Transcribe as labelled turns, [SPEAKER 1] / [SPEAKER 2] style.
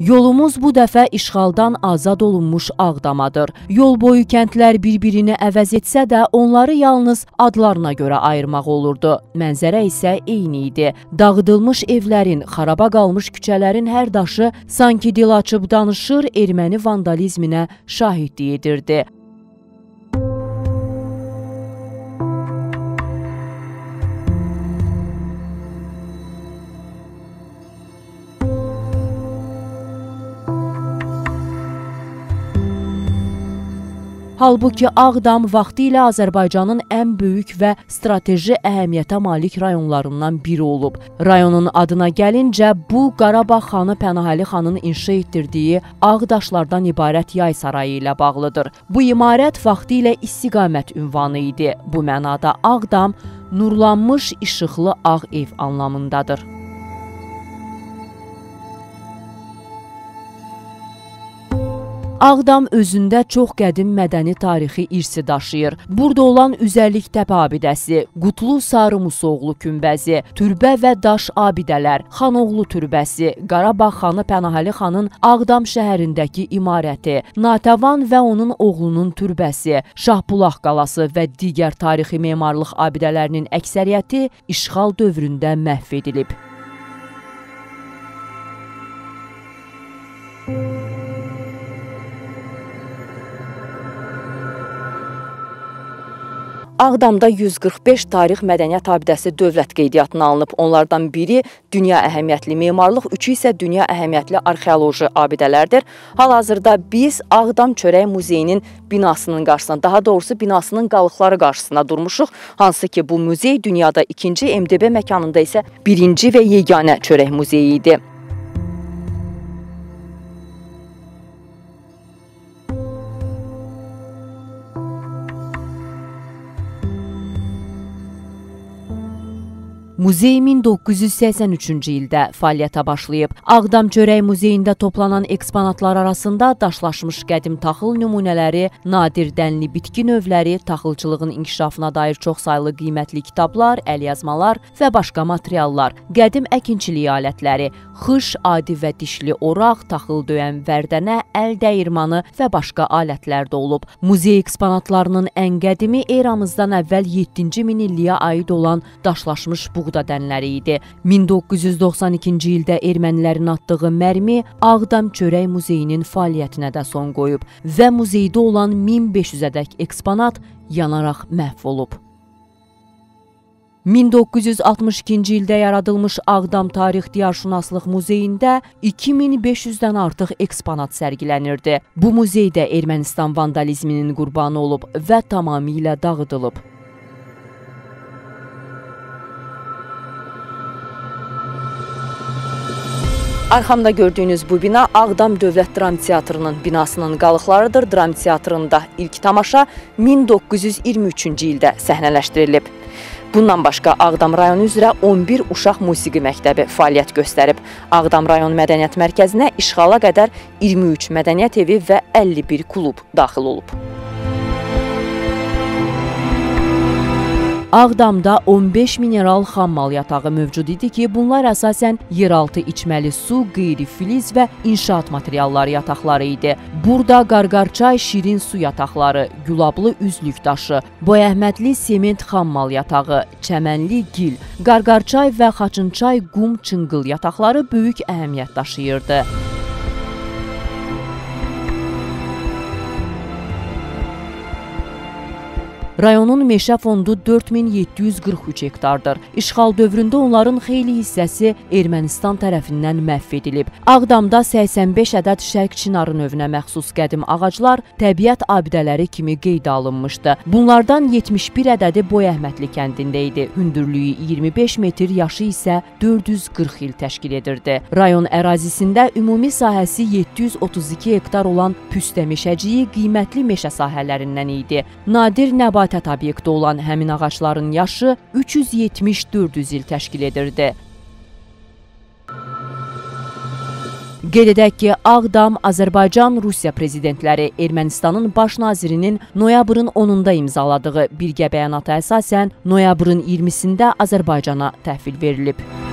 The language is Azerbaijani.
[SPEAKER 1] Yolumuz bu dəfə işğaldan azad olunmuş Ağdamadır. Yol boyu kəndlər bir-birini əvəz etsə də, onları yalnız adlarına görə ayırmaq olurdu. Mənzərə isə eyni idi. Dağıdılmış evlərin, xaraba qalmış küçələrin hər daşı sanki dil açıb danışır, erməni vandalizminə şahidlik edirdi. Halbuki Ağdam vaxtilə Azərbaycanın ən böyük və strateji əhəmiyyətə malik rayonlarından biri olub. Rayonun adına gəlincə, bu Qarabağ xanı Pənahəli xanın inşa etdirdiyi ağ daşlardan ibarət yay sarayı ilə bağlıdır. Bu imarət vaxtilə istiqamət ünvanı idi. Bu mənada Ağdam nurlanmış işıqlı ağ ev anlamındadır. Ağdam özündə çox qədim mədəni tarixi irsi daşıyır. Burada olan Üzərlik təpə abidəsi, Qutlu Sarı Musoğlu kümbəzi, türbə və daş abidələr, Xanoğlu türbəsi, Qarabağ xanı Pənahəli xanın Ağdam şəhərindəki imarəti, Natəvan və onun oğlunun türbəsi, Şahbulaq qalası və digər tarixi memarlıq abidələrinin əksəriyyəti işğal dövründə məhv edilib. Ağdamda 145 tarix mədəniyyət abidəsi dövlət qeydiyyatına alınıb. Onlardan biri dünya əhəmiyyətli memarlıq, üçü isə dünya əhəmiyyətli arxeoloji abidələrdir. Hal-hazırda biz Ağdam Çörək Muzeyinin binasının qarşısına, daha doğrusu binasının qalıqları qarşısına durmuşuq. Hansı ki, bu muzey dünyada ikinci MDB məkanında isə birinci və yeganə çörək muzeyi idi. Muzey 1983-cü ildə fəaliyyətə başlayıb. Ağdam Çörək Muzeyində toplanan eksponatlar arasında daşlaşmış qədim taxıl nümunələri, nadir dənli bitki növləri, taxılçılığın inkişafına dair çoxsaylı qiymətli kitablar, əlyazmalar və başqa materiallar, qədim əkinçilik alətləri, xış, adi və dişli oraq, taxıl döyən vərdənə, əl dəyirmanı və başqa alətlər də olub. Muzey eksponatlarının ən qədimi eramızdan əvvəl 7-ci minilliyə aid olan daşlaşmış buğ buğda dənləri idi. 1992-ci ildə ermənilərin atdığı mərmi Ağdam Çörək Muzeyinin fəaliyyətinə də son qoyub və muzeydə olan 1500-ədək eksponat yanaraq məhv olub. 1962-ci ildə yaradılmış Ağdam Tarix Diyarşünaslıq Muzeyində 2500-dən artıq eksponat sərgilənirdi. Bu muzey də Ermənistan vandalizminin qurbanı olub və tamamilə dağıdılıb. Arxamda gördüyünüz bu bina Ağdam Dövlət Dram Teatrının binasının qalıqlarıdır. Dram Teatrında ilk tamaşa 1923-cü ildə səhnələşdirilib. Bundan başqa Ağdam rayonu üzrə 11 uşaq musiqi məktəbi fəaliyyət göstərib. Ağdam rayon mədəniyyət mərkəzinə işğala qədər 23 mədəniyyət evi və 51 klub daxil olub. Ağdamda 15 mineral xammal yatağı mövcud idi ki, bunlar əsasən yeraltı içməli su, qeyri-filiz və inşaat materialları yataqları idi. Burada qarqarçay şirin su yataqları, gülablı üzlük daşı, boyəhmədli sement xammal yatağı, çəmənli gil, qarqarçay və xaçınçay qum çınqıl yataqları böyük əhəmiyyət daşıyırdı. Rayonun meşə fondu 4743 hektardır. İşğal dövründə onların xeyli hissəsi Ermənistan tərəfindən məhv edilib. Ağdamda 85 ədəd şərq çinarı növünə məxsus qədim ağaclar təbiət abidələri kimi qeydə alınmışdı. Bunlardan 71 ədədi Boyəhmətli kəndində idi. Hündürlüyü 25 metr, yaşı isə 440 il təşkil edirdi. Rayon ərazisində ümumi sahəsi 732 hektar olan püstə meşəciyi qiymətli meşə sahələrindən idi. Nadir nəbat nəbətət obyekti olan həmin ağacların yaşı 370-400 il təşkil edirdi. Qeyd edək ki, Ağdam Azərbaycan-Rusiya prezidentləri Ermənistanın baş nazirinin noyabrın 10-da imzaladığı birgə bəyanata əsasən noyabrın 20-sində Azərbaycana təhvil verilib.